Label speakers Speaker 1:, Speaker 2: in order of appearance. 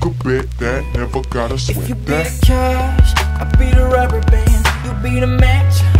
Speaker 1: could bet that, never gotta sweat
Speaker 2: If you be
Speaker 1: that.
Speaker 2: the cash, I be the rubber band. You be the match.